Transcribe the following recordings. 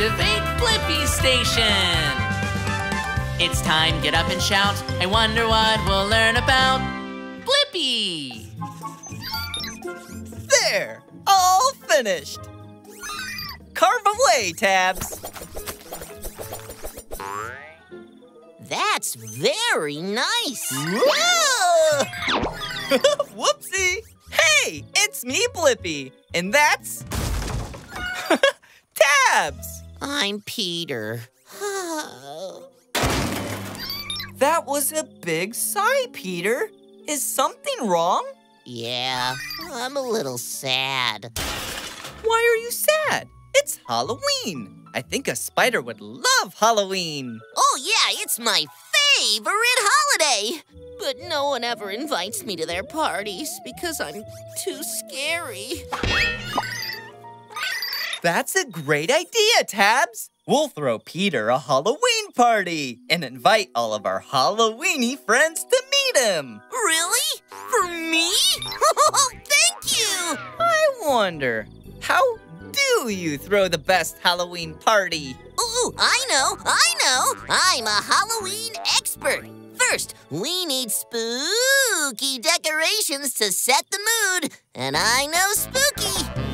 Activate Blippi Station! It's time, get up and shout. I wonder what we'll learn about Blippi! There! All finished! Carve away, Tabs! That's very nice. Whoa! Whoopsie! Hey, it's me, Blippi, and that's Tabs. I'm Peter. that was a big sigh, Peter. Is something wrong? Yeah, I'm a little sad. Why are you sad? It's Halloween. I think a spider would love Halloween. Oh, yeah, it's my favorite holiday. But no one ever invites me to their parties because I'm too scary. That's a great idea, Tabs. We'll throw Peter a Halloween party and invite all of our Halloweeny friends to meet him. Really? For me? Oh, thank you! I wonder, how do you throw the best Halloween party? Ooh, I know, I know. I'm a Halloween expert. First, we need spooky decorations to set the mood, and I know spooky.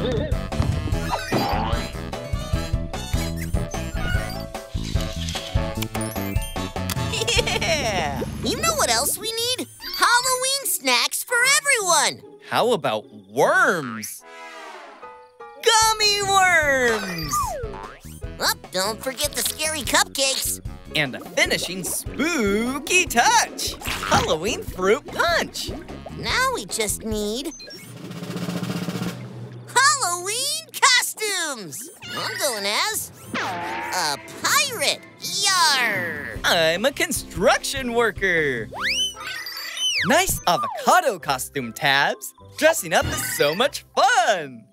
Yeah! You know what else we need? Halloween snacks for everyone. How about worms? Gummy worms! Oh, don't forget the scary cupcakes. And a finishing spooky touch Halloween fruit punch. Now we just need I'm going as a pirate. Yar! I'm a construction worker. Nice avocado costume, Tabs. Dressing up is so much fun.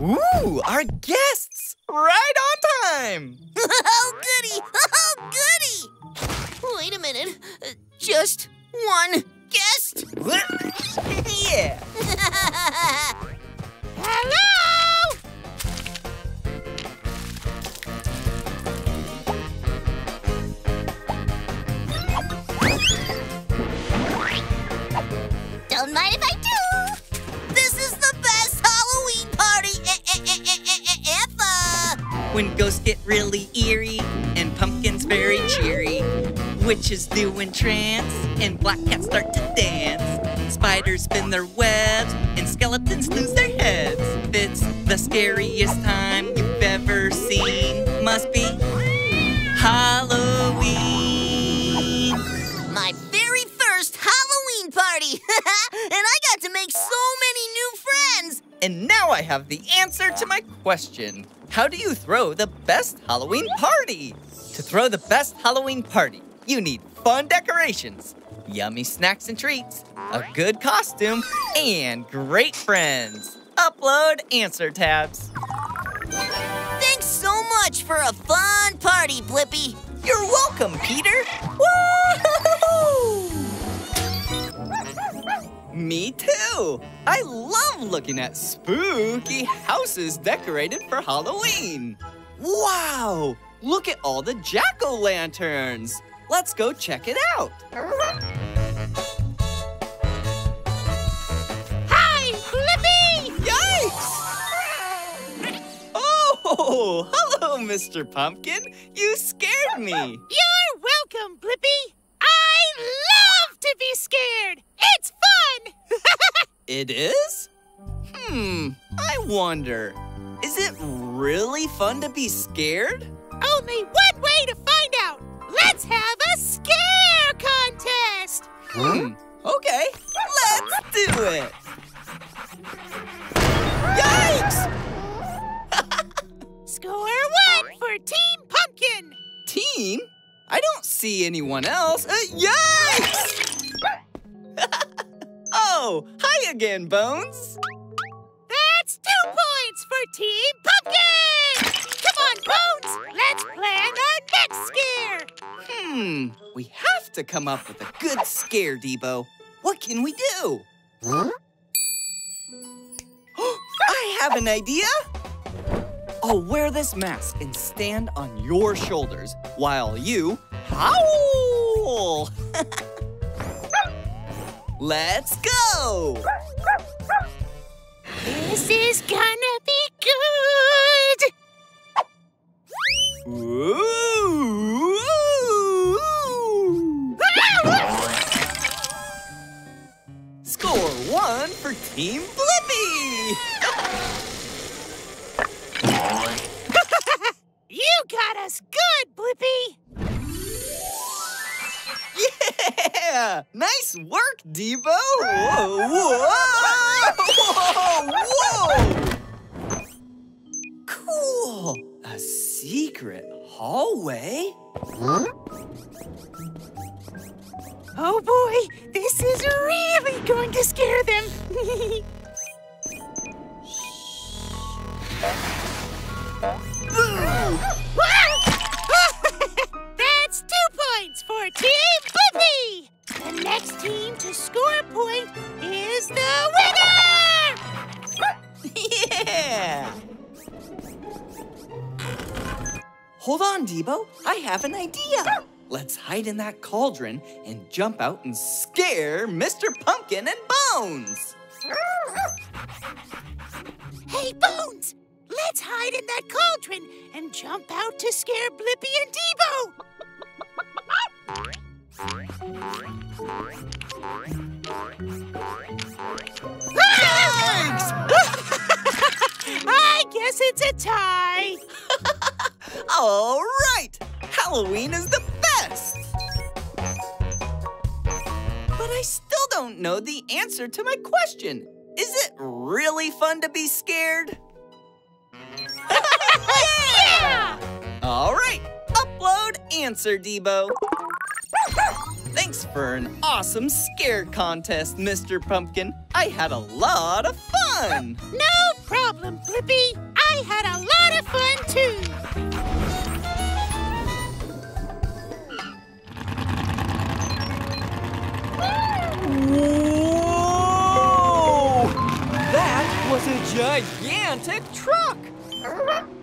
Ooh, our guests! Right on time! oh, goody! Oh, goody! Wait a minute. Uh, just one guest? yeah. Hello! When ghosts get really eerie and pumpkins very cheery, witches doing trance and black cats start to dance. Spiders spin their webs and skeletons lose their heads. It's the scariest time you've ever seen. Must be Halloween. And now I have the answer to my question. How do you throw the best Halloween party? To throw the best Halloween party, you need fun decorations, yummy snacks and treats, a good costume, and great friends. Upload answer tabs. Thanks so much for a fun party, Blippi. You're welcome, Peter. Woo! Me too. I love looking at spooky houses decorated for Halloween. Wow! Look at all the jack-o'-lanterns. Let's go check it out. Hi, Blippi! Yikes! Oh, hello, Mr. Pumpkin. You scared me. You're welcome, Blippi. I love to be scared. It's fun. It is? Hmm, I wonder. Is it really fun to be scared? Only one way to find out. Let's have a scare contest. Hmm, okay. Let's do it. Yikes! Score one for Team Pumpkin. Team? I don't see anyone else. Uh, yikes! oh, hi again, Bones. That's two points for Team Pumpkin. Come on, Bones. Let's plan our next scare. Hmm, we have to come up with a good scare, Debo. What can we do? Huh? I have an idea. I'll wear this mask and stand on your shoulders while you howl. Let's go! This is gonna be good. Ooh. Score one for Team Blippi! You got us good, Blippi. Yeah! Nice work, Debo! Whoa! Whoa! Whoa! Whoa! Cool! A secret hallway? Oh boy, this is really going to scare them. That's two points for Team next team to score a point is the winner. Yeah! Hold on, Debo. I have an idea. Let's hide in that cauldron and jump out and scare Mr. Pumpkin and Bones. Hey, Bones, let's hide in that cauldron and jump out to scare Blippi and Debo. I guess it's a tie. All right! Halloween is the best! But I still don't know the answer to my question. Is it really fun to be scared? Yeah! All right, upload answer, Debo. Thanks for an awesome scare contest, Mr. Pumpkin. I had a lot of fun. No problem, Blippi. I had a lot of fun too. Whoa! That was a gigantic truck!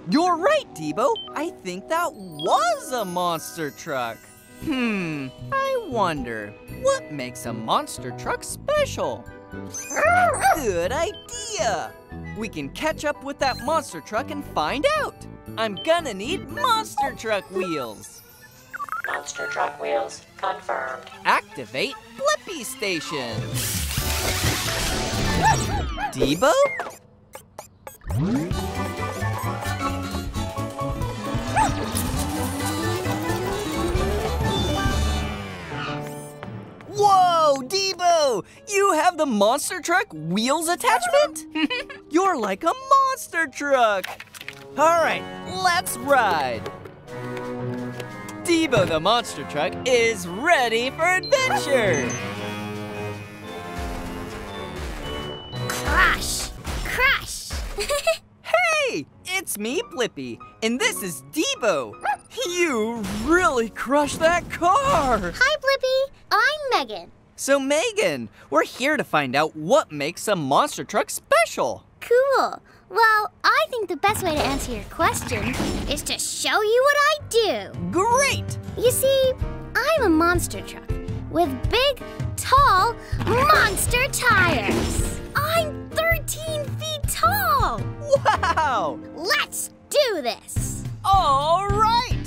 You're right, Debo. I think that was a monster truck. Hmm, I wonder, what makes a monster truck special? Good idea! We can catch up with that monster truck and find out. I'm gonna need monster truck wheels. Monster truck wheels confirmed. Activate Blippi Station. Debo? Whoa, Debo! You have the monster truck wheels attachment? You're like a monster truck. All right, let's ride. Debo the monster truck is ready for adventure. Crash! Crash! Hey, it's me, Blippi, and this is Debo. You really crushed that car. Hi, Blippi. I'm Megan. So, Megan, we're here to find out what makes a monster truck special. Cool. Well, I think the best way to answer your question is to show you what I do. Great! You see, I'm a monster truck with big, tall, monster tires. I'm 13 feet tall. Wow! Let's do this. All right!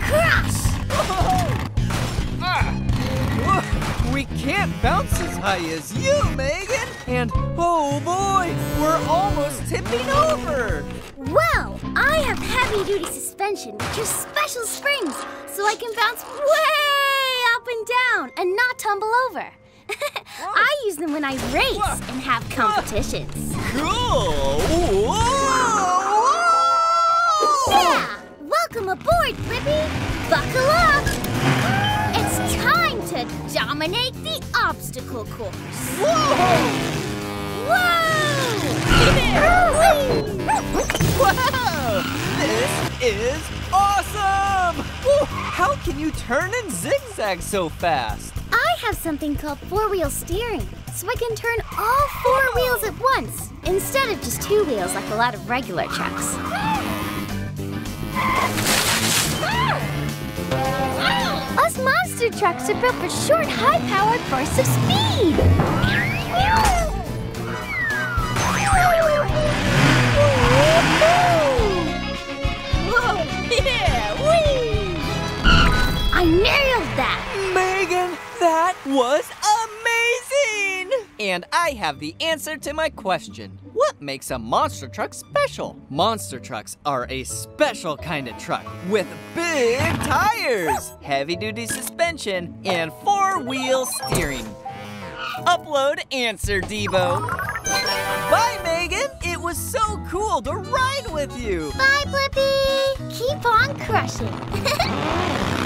Crash! Whoa, We can't bounce as high as you, Megan! And oh boy, we're almost tipping over! Well, I have heavy duty suspension, which are special springs, so I can bounce way up and down and not tumble over. I use them when I race and have competitions. Cool! Whoa! Yeah! Welcome aboard, Blippi! Buckle up! It's time to dominate the obstacle course. Whoa! Whoa! Wow! This is awesome! Whoa, how can you turn and zigzag so fast? I have something called four-wheel steering, so I can turn all four wheels at once, instead of just two wheels like a lot of regular trucks. Us monster trucks are built for short, high-powered bursts of speed. Whoa, yeah, whee! I nailed that! Megan, that was! And I have the answer to my question. What makes a monster truck special? Monster trucks are a special kind of truck with big tires, heavy duty suspension, and four wheel steering. Upload answer, Debo. Bye, Megan. It was so cool to ride with you. Bye, Blippi! Keep on crushing.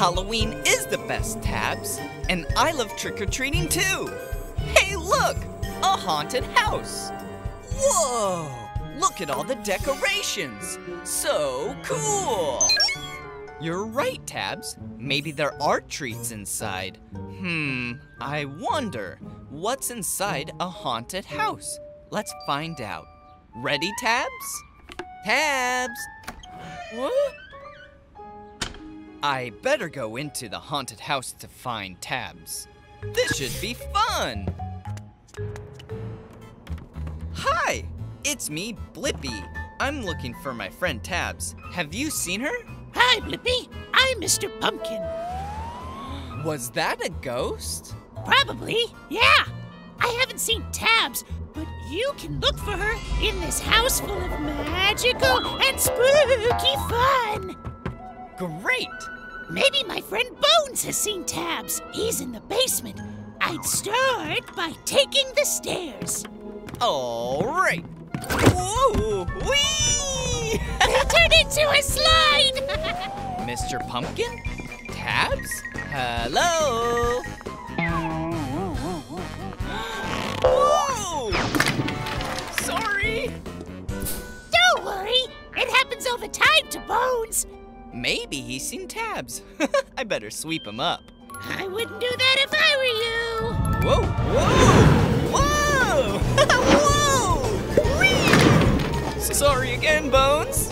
Halloween is the best, Tabs. And I love trick or treating too. Hey, look! A haunted house. Whoa! Look at all the decorations. So cool! You're right, Tabs. Maybe there are treats inside. Hmm, I wonder what's inside a haunted house. Let's find out. Ready, Tabs? Tabs! What? I better go into the haunted house to find Tabs. This should be fun! Hi! It's me, Blippi. I'm looking for my friend Tabs. Have you seen her? Hi, Blippi. I'm Mr. Pumpkin. Was that a ghost? Probably, yeah. I haven't seen Tabs, but you can look for her in this house full of magical and spooky fun. Great! Maybe my friend Bones has seen Tabs. He's in the basement. I'd start by taking the stairs. All right. Whoa! Whee! Turn into a slide! Mr. Pumpkin? Tabs? Hello? Whoa! Sorry. Don't worry, it happens all the time to Bones. Maybe he's seen Tabs. I better sweep him up. I wouldn't do that if I were you. Whoa! Whoa! Whoa! Whoa! Whee! Sorry again, Bones.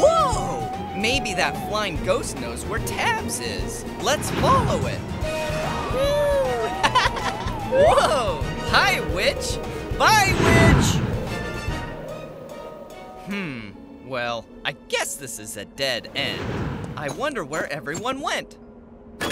Whoa! Maybe that flying ghost knows where Tabs is. Let's follow it. Whoa! Hi, witch. Bye, witch. Well, I guess this is a dead end. I wonder where everyone went. cool!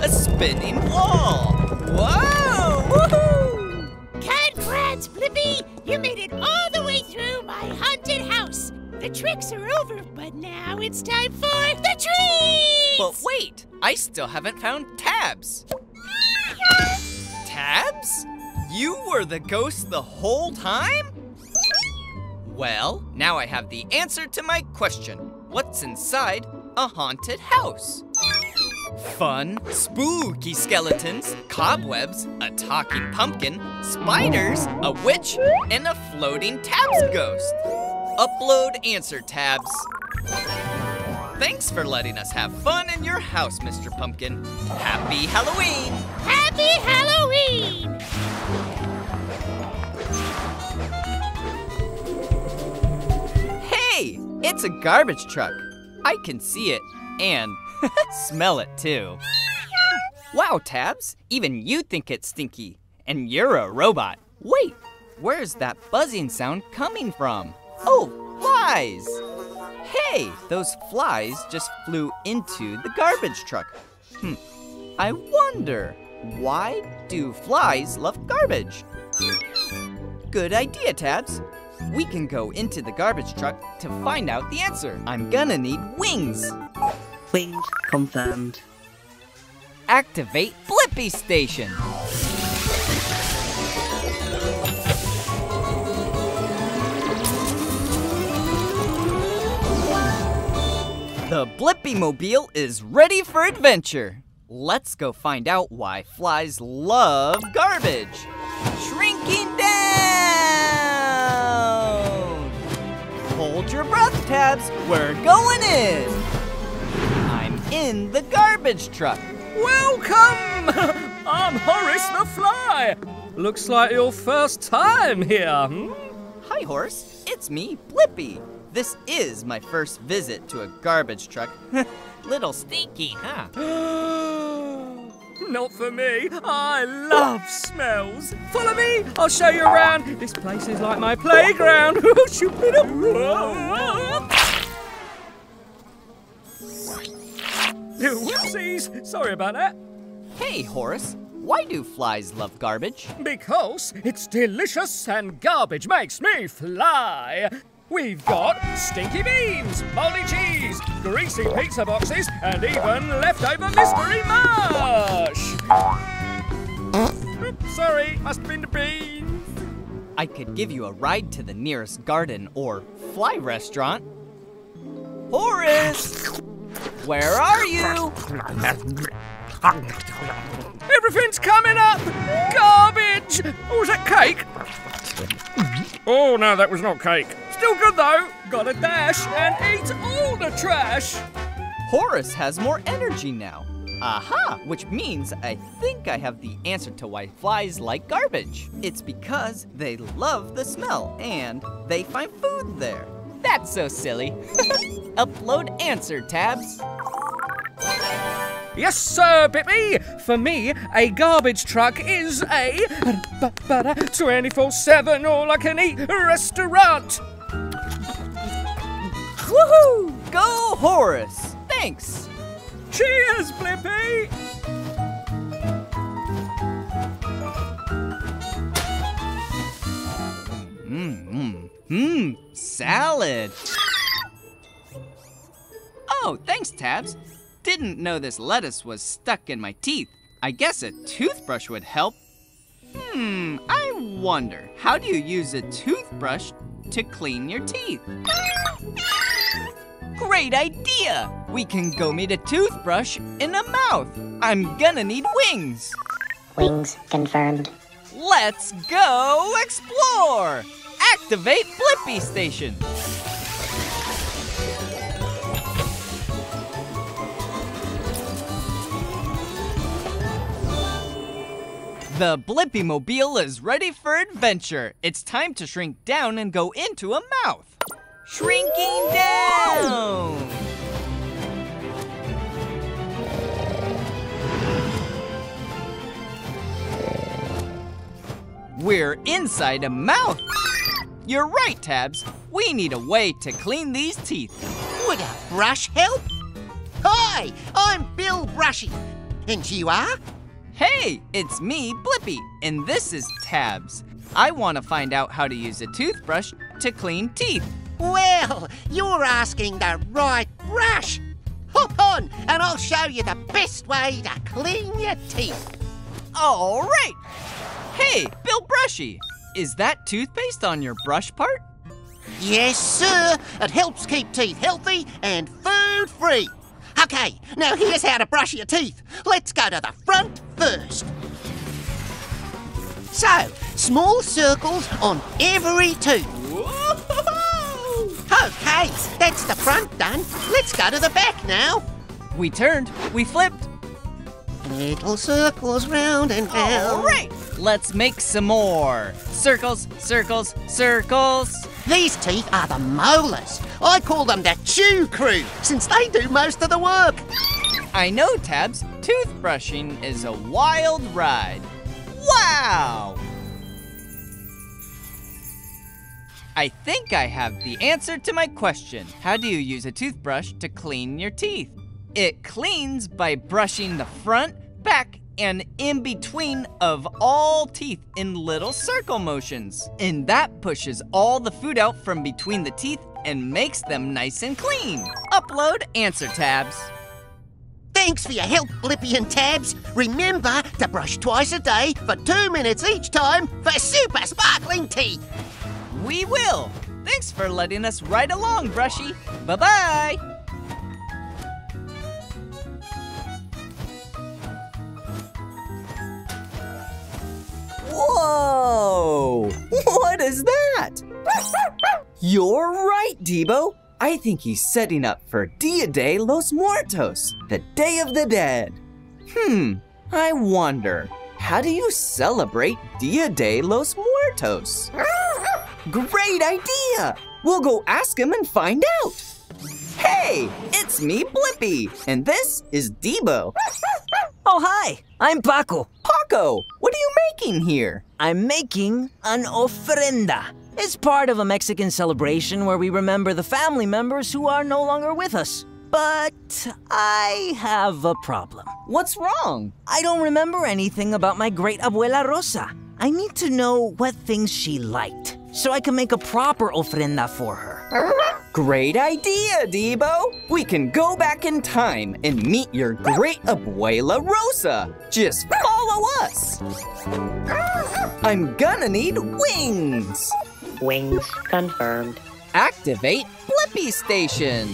A spinning wall! Whoa! Woohoo! Congrats, Blippi! You made it all the way through my haunted house. The tricks are over, but now it's time for the treats! But wait, I still haven't found Tabs. Tabs? You were the ghost the whole time? Well, now I have the answer to my question. What's inside a haunted house? Fun, spooky skeletons, cobwebs, a talking pumpkin, spiders, a witch, and a floating tabs ghost. Upload answer tabs. Thanks for letting us have fun in your house, Mr. Pumpkin. Happy Halloween! Happy Halloween! It's a garbage truck. I can see it and smell it too. Wow, Tabs, even you think it's stinky. And you're a robot. Wait, where's that buzzing sound coming from? Oh, flies! Hey, those flies just flew into the garbage truck. Hmm, I wonder, why do flies love garbage? Good idea, Tabs. We can go into the garbage truck to find out the answer. I'm gonna need wings. Wings confirmed. Activate Blippi Station. The Blippi Mobile is ready for adventure. Let's go find out why flies love garbage. Shrinking down! Breath, Tabs. We're going in. I'm in the garbage truck. Welcome! I'm Horace the Fly. Looks like your first time here. Hmm? Hi, Horace. It's me, Blippi. This is my first visit to a garbage truck. Little stinky, huh? Not for me. I love smells. Follow me. I'll show you around. This place is like my playground. Oh, Whoopsies. Sorry about that. Hey, Horace. Why do flies love garbage? Because it's delicious and garbage makes me fly. We've got stinky beans, moldy cheese, greasy pizza boxes, and even leftover mystery mush. Oops, sorry, must have been the beans. I could give you a ride to the nearest garden or fly restaurant. Horace! Where are you? Everything's coming up! Garbage! Oh, was that cake? Oh, no, that was not cake. Still good though. Gotta dash and eat all the trash. Horace has more energy now. Aha! Which means I think I have the answer to why flies like garbage. It's because they love the smell and they find food there. That's so silly. Upload answer tabs. Yes, sir, Blippi. For me, a garbage truck is a 24-7 all I can eat restaurant. Woohoo! Go Horace! Thanks! Cheers, Blippi! Mmm, mmm, mmm, salad! Oh, thanks, Tabs. Didn't know this lettuce was stuck in my teeth. I guess a toothbrush would help. Hmm, I wonder, how do you use a toothbrush to clean your teeth? Great idea! We can go meet a toothbrush in a mouth. I'm gonna need wings. Wings confirmed. Let's go explore! Activate Blippi Station. The Blippi Mobile is ready for adventure. It's time to shrink down and go into a mouth. Shrinking down! We're inside a mouth. You're right, Tabs. We need a way to clean these teeth. Would a brush help? Hi, I'm Bill Brushy. And you are? Hey, it's me, Blippi, and this is Tabs. I want to find out how to use a toothbrush to clean teeth. Well, you're asking the right brush. Hop on, and I'll show you the best way to clean your teeth. All right. Hey, Bill Brushy, is that toothpaste on your brush part? Yes, sir. It helps keep teeth healthy and food free. Okay, now here's how to brush your teeth. Let's go to the front first. So, small circles on every tooth. Okay, that's the front done. Let's go to the back now. We turned, we flipped. Little circles round and round. All right, let's make some more. Circles, circles, circles. These teeth are the molars. I call them the chew crew, since they do most of the work. I know, Tabs. Toothbrushing is a wild ride. Wow! I think I have the answer to my question. How do you use a toothbrush to clean your teeth? It cleans by brushing the front, back, and in between of all teeth in little circle motions. And that pushes all the food out from between the teeth and makes them nice and clean. Upload answer tabs. Thanks for your help, Blippi and Tabs. Remember to brush twice a day for two minutes each time for super sparkling teeth. We will. Thanks for letting us ride along, Brushy. Bye bye Whoa! What is that? You're right, Debo. I think he's setting up for Dia de los Muertos, the Day of the Dead. Hmm, I wonder, how do you celebrate Dia de los Muertos? Great idea! We'll go ask him and find out. Hey, it's me, Blippi, and this is Debo. oh, hi, I'm Paco. Paco, are you making here? I'm making an ofrenda. It's part of a Mexican celebration where we remember the family members who are no longer with us. But I have a problem. What's wrong? I don't remember anything about my great abuela Rosa. I need to know what things she liked so I can make a proper ofrenda for her. Great idea, Debo. We can go back in time and meet your great abuela Rosa. Just follow us. I'm gonna need wings. Wings confirmed. Activate Blippi Station.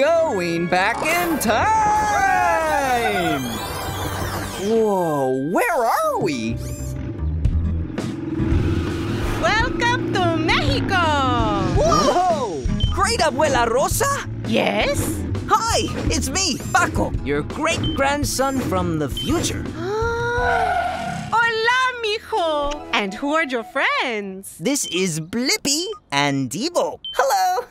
Going back in time! Whoa, where are we? Welcome to Mexico! Whoa! Great Abuela Rosa? Yes? Hi, it's me, Paco, your great grandson from the future. Hola, mijo! And who are your friends? This is Blippi and Debo. Hello!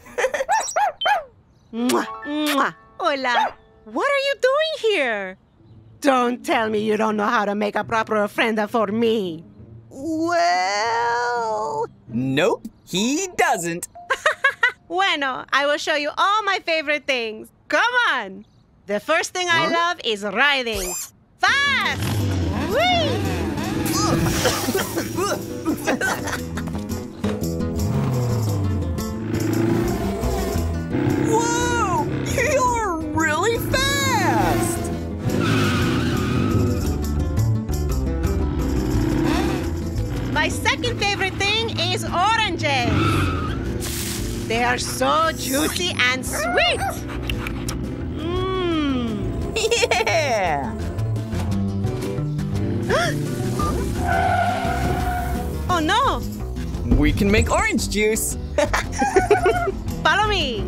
Mwah, mwah. Hola. What are you doing here? Don't tell me you don't know how to make a proper ofrenda for me. Well. Nope, he doesn't. Bueno, I will show you all my favorite things. Come on. The first thing I love is riding. Fast! Whee! oranges. They are so juicy and sweet. Mmm. Yeah! Oh no! We can make orange juice. Follow me.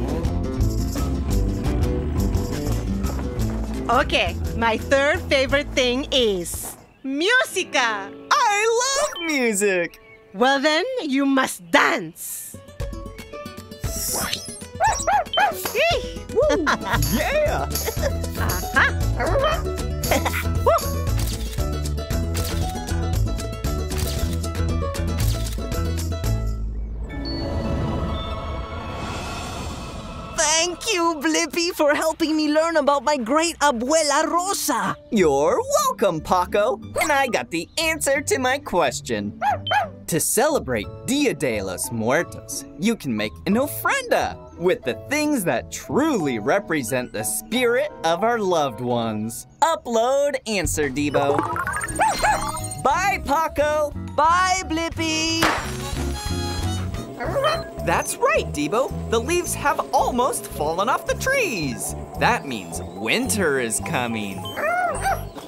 Okay, my third favorite thing is musica. I love music. Well then, you must dance. Yeah! Uh-huh. Thank you, Blippi, for helping me learn about my great Abuela Rosa. You're welcome, Paco. And I got the answer to my question. To celebrate Dia de los Muertos, you can make an ofrenda with the things that truly represent the spirit of our loved ones. Upload answer, Debo. Bye, Paco. Bye, Blippi. That's right, Debo. The leaves have almost fallen off the trees. That means winter is coming.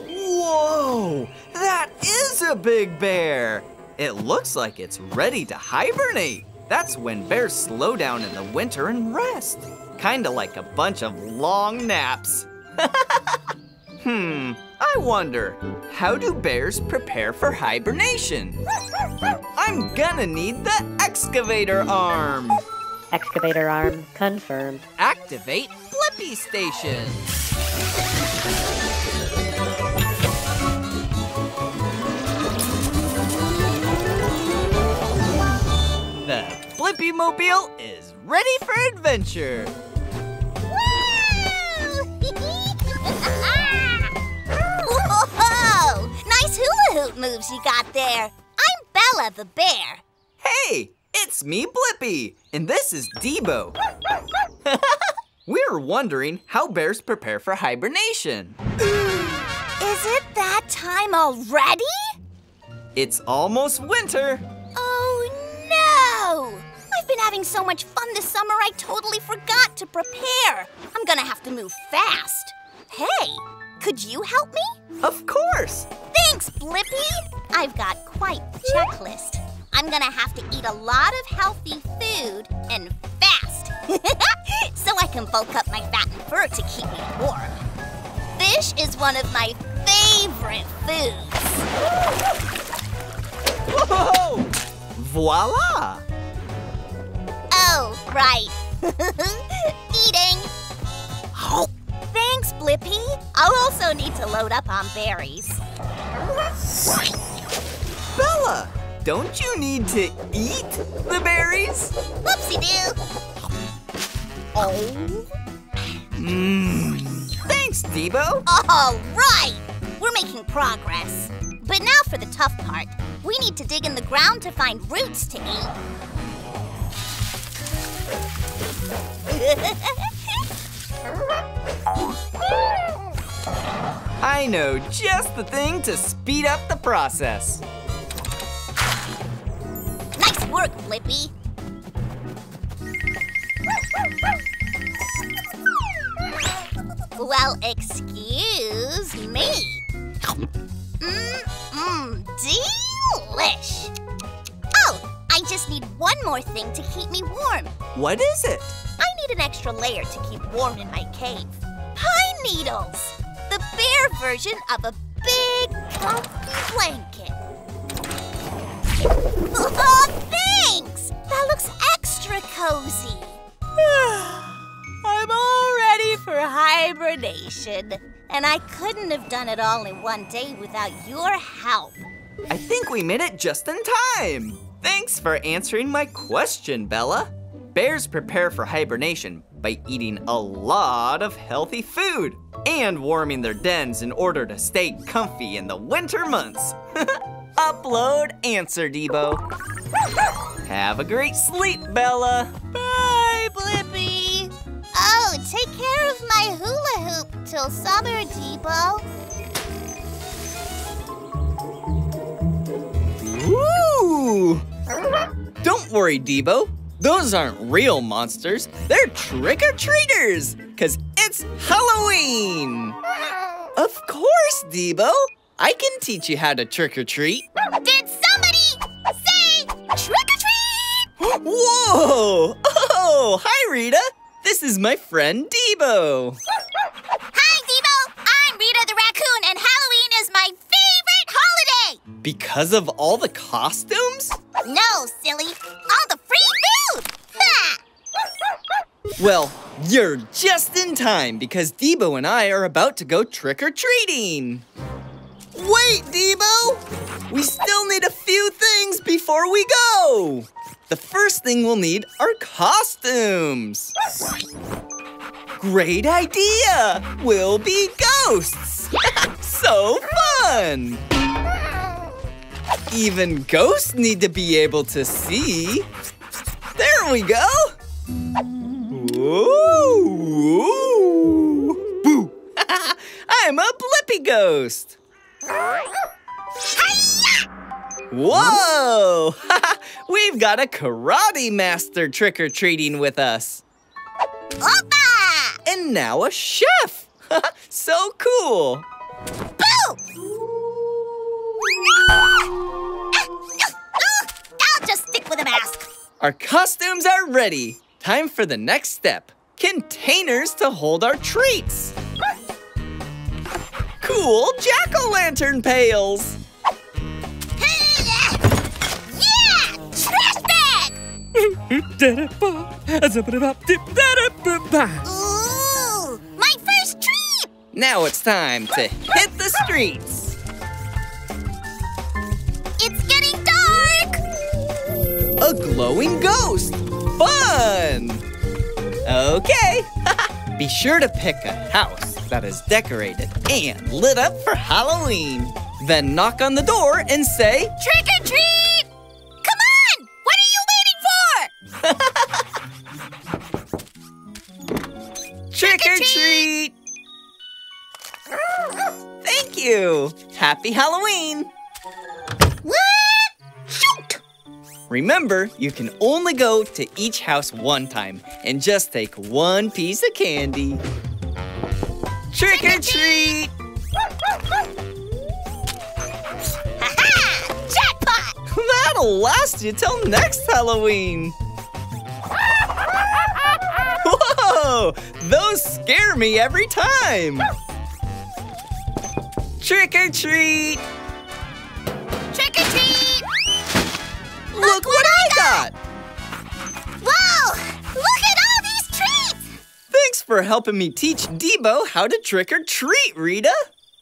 Whoa! That is a big bear. It looks like it's ready to hibernate. That's when bears slow down in the winter and rest. Kinda like a bunch of long naps. hmm, I wonder, how do bears prepare for hibernation? I'm gonna need the excavator arm. Excavator arm confirmed. Activate Blippi Station. The Blippi Mobile is ready for adventure. Whoa! Hoop moves you got there. I'm Bella the bear. Hey, it's me, Blippi, and this is Debo. We're wondering how bears prepare for hibernation. Is it that time already? It's almost winter. Oh no! I've been having so much fun this summer I totally forgot to prepare. I'm gonna have to move fast. Hey, could you help me? Of course. Thanks, Blippi. I've got quite the checklist. I'm gonna have to eat a lot of healthy food and fast. so I can bulk up my fat and fur to keep me warm. Fish is one of my favorite foods. Whoa! Voila! Oh, right. Thanks, Blippi. I'll also need to load up on berries. Bella, don't you need to eat the berries? Whoopsie doo. Oh. Mmm. Thanks, Debo. All right. We're making progress. But now for the tough part. We need to dig in the ground to find roots to eat. I know just the thing to speed up the process. Nice work, Blippi. Well, excuse me. Mmm, delish. Oh, I just need one more thing to keep me warm. What is it? I need an extra layer to keep warm in my cave. Needles! The bear version of a big, comfy blanket. Oh, thanks! That looks extra cozy. I'm all ready for hibernation. And I couldn't have done it all in one day without your help. I think we made it just in time. Thanks for answering my question, Bella. Bears prepare for hibernation by eating a lot of healthy food and warming their dens in order to stay comfy in the winter months. Upload answer, Debo. Have a great sleep, Bella. Bye, Blippi. Oh, take care of my hula hoop till summer, Debo. Woo! Don't worry, Debo. Those aren't real monsters. They're trick-or-treaters, because it's Halloween. Of course, Debo. I can teach you how to trick-or-treat. Did somebody say trick-or-treat? Whoa! Oh, hi, Rita. This is my friend Debo. Hi, Debo. I'm Rita the raccoon, and Halloween is my favorite holiday. Because of all the costumes? No, silly. Well, you're just in time because Debo and I are about to go trick-or-treating. Wait, Debo! We still need a few things before we go. The first thing we'll need are costumes. Great idea! We'll be ghosts! so fun! Even ghosts need to be able to see. There we go! Ooh! ooh. Boo! I'm a Blippi ghost! Whoa! We've got a karate master trick-or-treating with us. Opa! And now a chef! so cool! I'll just stick with a mask. Our costumes are ready. Time for the next step. Containers to hold our treats. Cool jack-o'-lantern pails. Yeah! Trash bag! Ooh! My first treat! Now it's time to hit the streets. A glowing ghost. Fun! Okay. Be sure to pick a house that is decorated and lit up for Halloween. Then knock on the door and say, Trick or treat! Come on! What are you waiting for? Trick or treat! Thank you! Happy Halloween! Remember, you can only go to each house one time and just take one piece of candy. Trick or treat! Jackpot! That'll last you till next Halloween. Whoa! Those scare me every time. Trick or treat! Look what I got! Whoa! Look at all these treats! Thanks for helping me teach Debo how to trick or treat, Rita.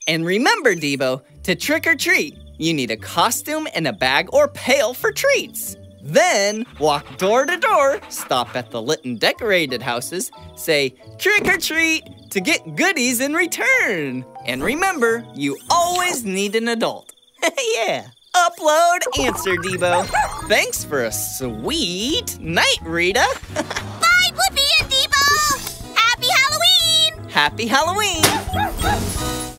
And remember, Debo, to trick or treat, you need a costume and a bag or pail for treats. Then walk door to door, stop at the lit and decorated houses, say trick or treat to get goodies in return. And remember, you always need an adult. yeah. Upload answer, Debo. Thanks for a sweet night, Rita. Bye, Blippi and Debo! Happy Halloween! Happy Halloween!